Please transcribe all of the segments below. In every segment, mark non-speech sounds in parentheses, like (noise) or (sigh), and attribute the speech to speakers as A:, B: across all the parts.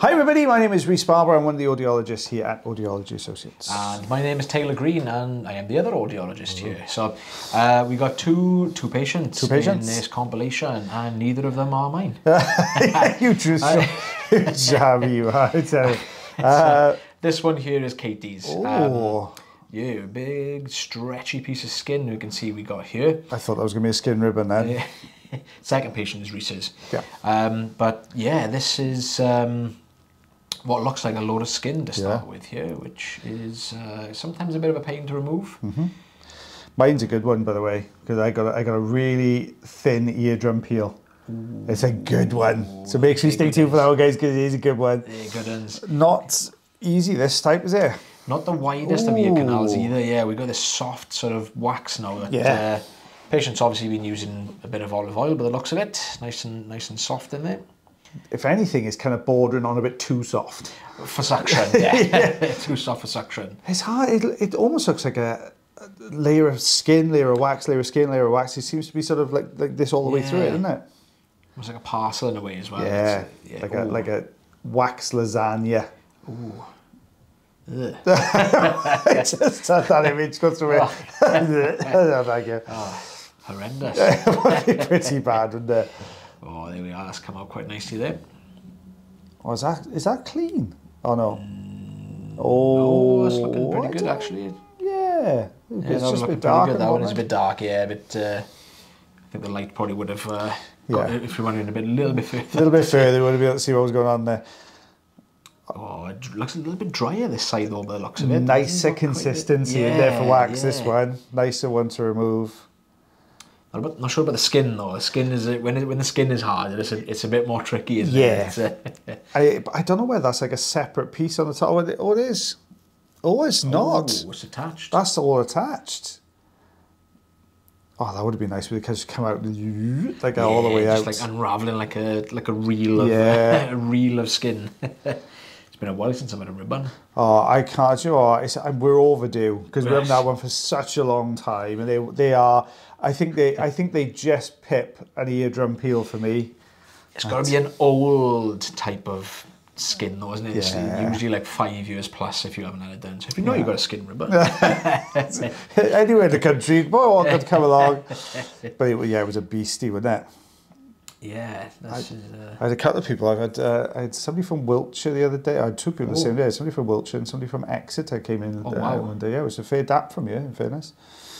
A: Hi everybody, my name is Rhys Barber. I'm one of the audiologists here at Audiology Associates.
B: And my name is Taylor Green, and I am the other audiologist here. So uh, we got two two patients,
A: Two patients.
B: in this compilation, and neither of them are mine. (laughs)
A: you just (laughs) you, tell you. (laughs) Uh,
B: This one here is Katie's. Um,
A: oh,
B: yeah, big stretchy piece of skin. You can see we got here.
A: I thought that was going to be a skin ribbon then.
B: Second patient is Rhys's.
A: Yeah.
B: Um, but yeah, this is um, what looks like a load of skin to start
A: Yeah.
B: with here, which is uh, sometimes a bit of a pain to remove.
A: Mine's a good one, by the way, because I got a, I got a really thin eardrum peel. It's a good one. So make sure you stay tuned for that one, guys, because it is a good one.
B: Yeah, good ones.
A: Not easy this type, is it?
B: Not the widest of ear canals either. Yeah, we've got this soft sort of wax now. That,
A: Yeah.
B: Uh, patient's obviously been using a bit of olive oil, by the looks of it, nice and nice and soft in there
A: If anything, it's kind of bordering on a bit too soft.
B: for suction. (laughs) Yeah, (laughs) too soft for suction.
A: It's hard. It, it almost looks like a, a layer of skin, layer of wax, layer of skin, layer of wax. It seems to be sort of like, like this all the way through it,
B: Yeah.
A: doesn't it?
B: Almost like a parcel in a way as well.
A: Yeah,
B: It's, uh,
A: like a like a wax lasagna. (laughs)
B: Ugh.
A: Just had that image go through it. oh, thank you.
B: horrendous.
A: It would pretty bad, wouldn't it?
B: Oh, there we are. That's come out quite nicely there.
A: Oh, is that is that clean? Oh no.
B: Oh,
A: Oh,
B: that's looking pretty good actually.
A: Yeah,
B: Yeah,
A: it's just a bit dark.
B: good. That one is a bit dark, yeah, but uh, I think the light probably would have uh, got
A: Yeah.
B: it if we went in a bit, a little bit further.
A: A little bit further, we would have been able to see what was going on there.
B: Oh, it looks a little bit drier this side though, by the looks of it.
A: Nicer
B: Doesn't look quite-
A: consistency in there for
B: Yeah,
A: wax. This one, nicer one to remove.
B: Not, about, not sure about the skin though. The skin is when it, when the skin is hard, it's a, it's a bit more tricky, isn't
A: Yeah.
B: it? (laughs)
A: I I don't know whether that's like a separate piece on the top. Oh, it, oh, it is. Oh, it's oh, not.
B: Oh, it's attached.
A: That's all attached. Oh, that would have been nice because come out (laughs) like all the
B: Yeah,
A: way
B: just
A: out.
B: like unraveling like a like a reel of
A: Yeah. (laughs)
B: a reel of skin. It's been a while since I've had a ribbon.
A: Oh, I can't. You know, it's, uh, we're overdue because we haven't had one for such a long time, and they they are. I think they I think they just pip an eardrum peel for me.
B: It's got to be an old type of skin though, isn't it? It's usually like five years plus if you haven't had it done. So if you know you've got a skin ribbon, (laughs) (laughs)
A: Anywhere in the country, boy, what could come along? But it, yeah, it was a beastie, wasn't it?
B: Yeah, that's uh,
A: I had a couple of people. I've had uh, I had somebody from Wiltshire the other day. I had two people the
B: Oh.
A: same day. Somebody from Wiltshire and somebody from Exeter came in
B: Oh, wow.
A: one day. Yeah, it was a fair dap from you, in fairness.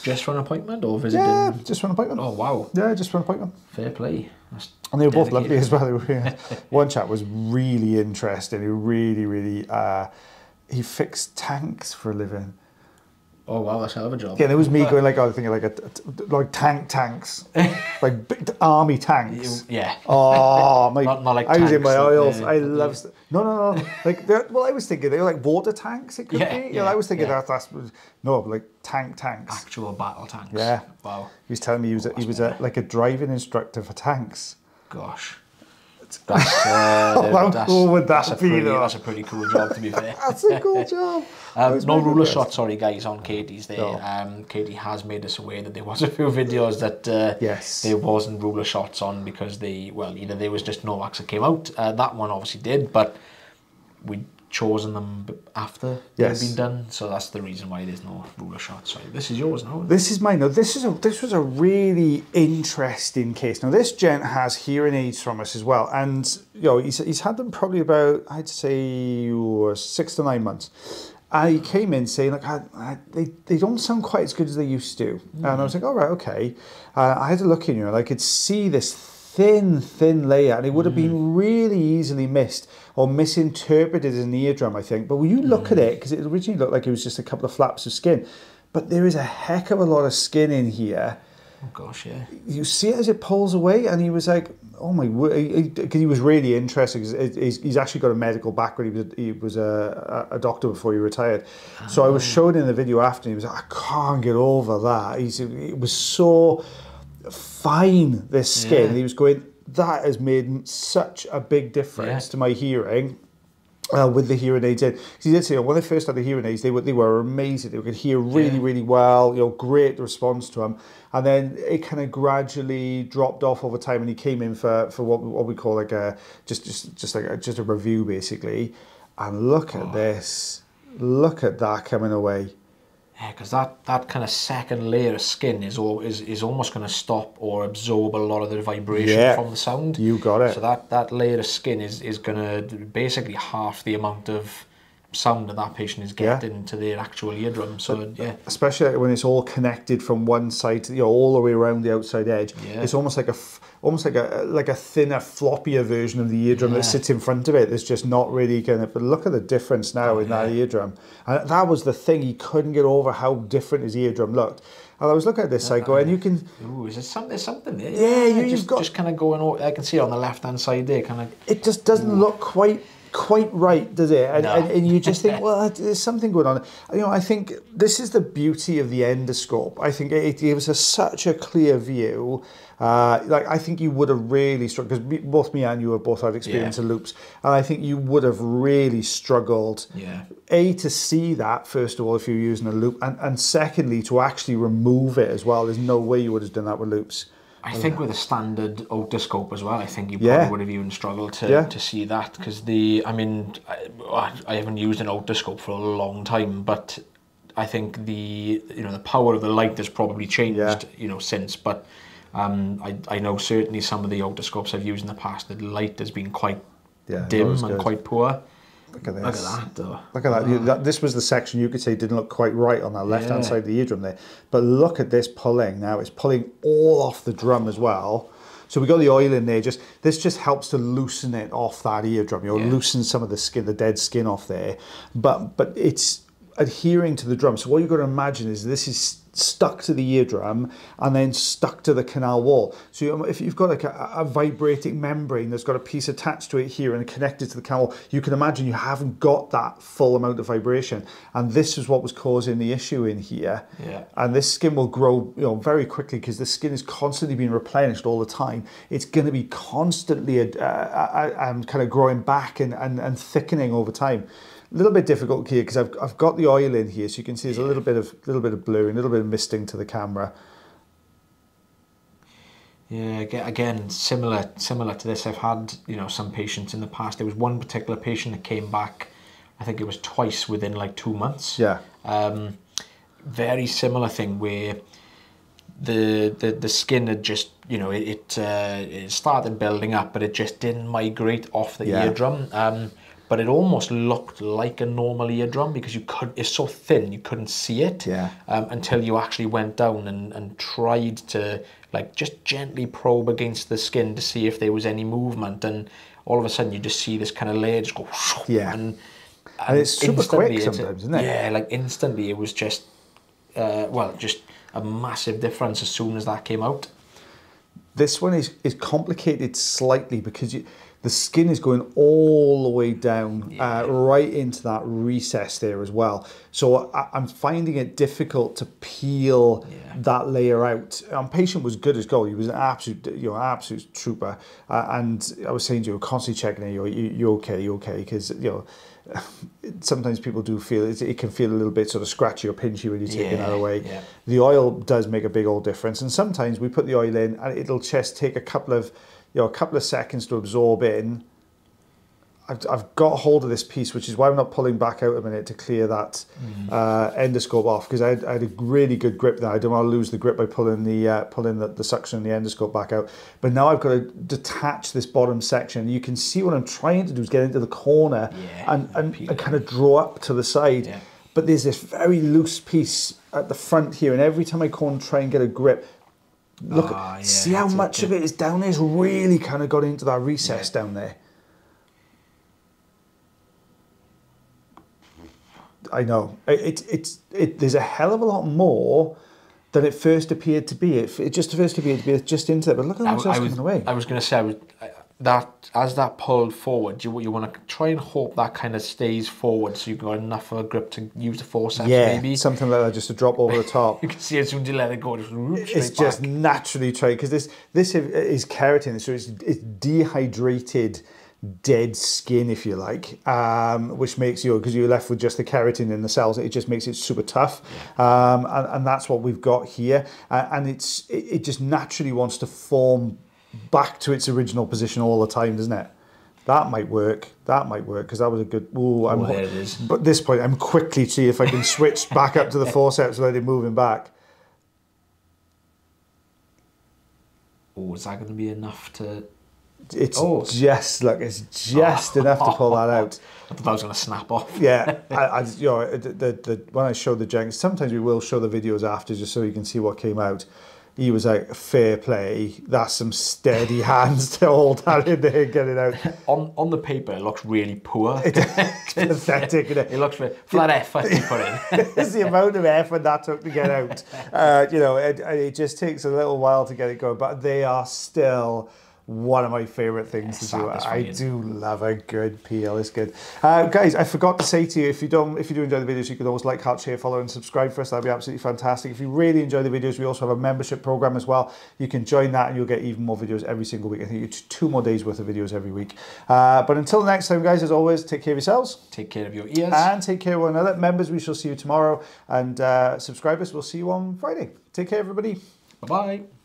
B: just for an appointment or visiting.
A: Yeah, just for an appointment.
B: Oh wow,
A: Yeah, just for an appointment.
B: fair play. That's
A: And they were both lovely as well. They were, yeah. (laughs) One chap was really interesting. He really, really, uh, he fixed tanks for a living.
B: Oh wow, that's a hell of a job.
A: Yeah, there was me going like, oh, thinking like a, like tank tanks, (laughs) like big army tanks.
B: Yeah.
A: Oh, my! (laughs)
B: Not- not like
A: I was in my oils.
B: they-
A: I love. st- No, no, no. Like, well, I was thinking they were like water tanks. It could
B: Yeah,
A: be. You
B: yeah,
A: know, I was thinking
B: yeah.
A: that that's no, like tank tanks.
B: Actual battle tanks.
A: Yeah.
B: Wow.
A: He was telling me he was a, he was a, like a driving instructor for tanks.
B: Gosh. That's, uh, (laughs)
A: How
B: that's,
A: cool would that
B: that's a
A: be,
B: pretty,
A: though?
B: That's a pretty cool job, to be fair. (laughs)
A: That's a cool job. (laughs)
B: Um, no ruler
A: impressed.
B: shot, sorry guys, on Katie's there.
A: No.
B: Um, Katie has made us aware that there was a few videos that uh,
A: Yes.
B: there wasn't ruler shots on because they, well, either there was just no wax that came out. Uh, that one obviously did, but we'd chosen them after
A: Yes.
B: they'd been done, so that's the reason why there's no ruler shot. Sorry, this is yours now.
A: This is mine. Now, this is a this was a really interesting case. Now, this gent has hearing aids from us as well, and you know he's, he's had them probably about I'd say six to nine months. I came in saying like I, I, they they don't sound quite as good as they used to, and I was like, all right, okay. Uh, I had a look in here, and I could see this thin, thin layer, and it would have been mm. really easily missed or misinterpreted as an eardrum, I think. But when you look at mm. it, because it originally looked like it was just a couple of flaps of skin, but there is a heck of a lot of skin in here.
B: Oh gosh, yeah.
A: You see it as it pulls away, and he was like, "Oh my word!" Because he was really interested. 'cause he's, he's actually got a medical background. He was he was a, a a doctor before he retired. So I was ah. showing in the video after, and he was like, "I can't get over that." He's it was so fine this skin.
B: Yeah.
A: He was going, "That has made such a big difference
B: Yeah.
A: to my hearing." uh, with the hearing aids in. He did say when they first had the hearing aids, they were they were amazing. They could hear really,
B: Yeah.
A: really well. You know, great response to them. And then it kind of gradually dropped off over time, and he came in for, for what what we call like a just just just like a, just a review basically. And look
B: Oh.
A: at this, look at that coming away.
B: Yeah, because that, that kind of second layer of skin is all is, is almost going to stop or absorb a lot of the vibration
A: Yeah,
B: from the sound.
A: you got it.
B: So that, that layer of skin is, is going to basically half the amount of sound that that patient is
A: Yeah.
B: getting to their actual eardrum. So yeah,
A: especially when it's all connected from one side to you know all the way around the outside edge.
B: Yeah.
A: It's almost like a f- almost like a like a thinner, floppier version of the eardrum
B: Yeah.
A: that sits in front of it. That's just not really going to. But look at the difference now oh, in that
B: Oh,
A: eardrum. And that was the thing. He couldn't get over how different his eardrum looked. And I was looking at this cycle, and you can.
B: Ooh, is there some, there's something there?
A: Yeah, you- you've
B: just,
A: got-
B: just kind of going. I can see it on the left hand side there, kind of.
A: It just doesn't look quite quite right, does it? And,
B: No.
A: and, and you just think, (laughs) well, there's something going on. You know, I think this is the beauty of the endoscope. I think it gives us such a clear view. Uh, like I think you would have really struggled because both me and you have both had experience
B: Yeah.
A: of loops, and I think you would have really struggled.
B: Yeah.
A: A to see that first of all if you're using a loop, and, and secondly to actually remove it as well. There's no way you would have done that with loops.
B: I think with a standard otoscope as well, I think you probably
A: yeah.
B: would have even struggled to,
A: yeah.
B: to see that because the, I mean, I, I haven't used an otoscope for a long time, but I think the, you know, the power of the light has probably changed,
A: yeah.
B: you know, since, but um, I, I know certainly some of the otoscopes I've used in the past, the light has been quite
A: yeah,
B: dim and quite poor.
A: Look at this.
B: Look at that though.
A: Look at that. You- that. This was the section you could say didn't look quite right on that left hand
B: Yeah.
A: side of the eardrum there. But look at this pulling now. It's pulling all off the drum as well. So we got the oil in there. Just this just helps to loosen it off that eardrum. You know,
B: Yeah.
A: loosen some of the skin, the dead skin off there. But but it's adhering to the drum. So what you've got to imagine is this is stuck to the eardrum and then stuck to the canal wall. So if you've got like a, a vibrating membrane that's got a piece attached to it here and connected to the canal, you can imagine you haven't got that full amount of vibration. And this is what was causing the issue in here.
B: Yeah.
A: And this skin will grow, you know, very quickly because the skin is constantly being replenished all the time. It's going to be constantly uh, uh, uh, um, kind of growing back and, and, and thickening over time. A little bit difficult here because I've, I've got the oil in here, so you can see there's a little bit of little bit of blurring, a little bit of misting to the camera.
B: Yeah, again, similar similar to this. I've had you know some patients in the past. There was one particular patient that came back. I think it was twice within like two months.
A: Yeah.
B: Um, very similar thing where the the the skin had just you know it it, uh, it started building up, but it just didn't migrate off the
A: Yeah.
B: eardrum. Um, but it almost looked like a normal eardrum because you could it's so thin you couldn't see it
A: Yeah.
B: um, until you actually went down and, and tried to like just gently probe against the skin to see if there was any movement and all of a sudden you just see this kind of layer just go (laughs)
A: Yeah.
B: and,
A: And it's super quick sometimes, isn't it?
B: Yeah, like instantly it was just uh, well just a massive difference as soon as that came out.
A: This one is, is complicated slightly because you, the skin is going all the way down uh, right into that recess there as well. So I, I'm finding it difficult to peel
B: Yeah.
A: that layer out. Um, patient was good as gold. He was an absolute, you know, absolute trooper. Uh, and I was saying to you, constantly checking, You're, you, you okay, you're okay? Because you know. Sometimes people do feel it, it can feel a little bit sort of scratchy or pinchy when you're taking
B: Yeah,
A: that away.
B: yeah.
A: The oil does make a big old difference, and sometimes we put the oil in, and it'll just take a couple of, you know, a couple of seconds to absorb in. I've, I've got hold of this piece, which is why I'm not pulling back out a minute to clear that uh, endoscope off because I, had- I had a really good grip there. I don't want to lose the grip by pulling the uh, pulling the, the suction and the endoscope back out. But now I've got to detach this bottom section. You can see what I'm trying to do is get into the corner
B: Yeah,
A: and, and, and kind of draw up to the side.
B: Yeah.
A: But there's this very loose piece at the front here, and every time I go and try and get a grip, look,
B: Ah, yeah,
A: see how much of it is down there. It's really kind of got into that recess down there. I know it, it, it's it. There's a hell of a lot more than it first appeared to be. It, it just first appeared to be just into it, but look how
B: I,
A: much
B: I
A: that's
B: was,
A: coming away.
B: I was going to say I was, I- that as that pulled forward, you you want to try and hope that kind of stays forward, so you've got enough of a grip to use the forceps.
A: yeah,
B: maybe
A: something like that, just to drop over the top. (laughs)
B: you can see as soon as you let it go, it just whoops
A: it's just
B: back.
A: naturally trade because this this is keratin, so it's, it's dehydrated dead skin, if you like, um, which makes you because you're left with just the keratin in the cells. It just makes it super tough, um, and, and that's what we've got here. Uh, and it's it, it just naturally wants to form back to its original position all the time, doesn't it? That might work. That might work because that was a good. Ooh, I'm,
B: Oh, there it is.
A: But at this point, I'm quickly see if I can switch (laughs) back up to the forceps without it moving back.
B: Oh, is that going to be enough to...
A: It's
B: Oh.
A: just look, it's just enough to pull that out. (laughs)
B: I thought I was going to snap off.
A: Yeah, (laughs) I, I, you know, the, the, the, when I show the Jenks, sometimes we will show the videos after just so you can see what came out. He was like, fair play. That's some steady (laughs) hands to hold that in there and get it out.
B: On on the paper, it looks really poor.
A: It's pathetic. It?
B: It looks flat effort you put in.
A: it's the amount of effort that took to get out. Uh, you know, it, it just takes a little while to get it going, but they are still one of my favorite things to do. I do love a good peel. It's good, uh, guys. I forgot to say to you, if you don't, if you do enjoy the videos, you can always like, heart, share, follow, and subscribe for us. That'd be absolutely fantastic. If you really enjoy the videos, we also have a membership program as well. You can join that, and you'll get even more videos every single week. I think it's two more days worth of videos every week. Uh, but until next time, guys, as always, take care of yourselves
B: Take care of your ears.
A: and take care of one another. Members, we shall see you tomorrow, and uh, subscribers, we'll see you on Friday. Take care, everybody.
B: Bye-bye.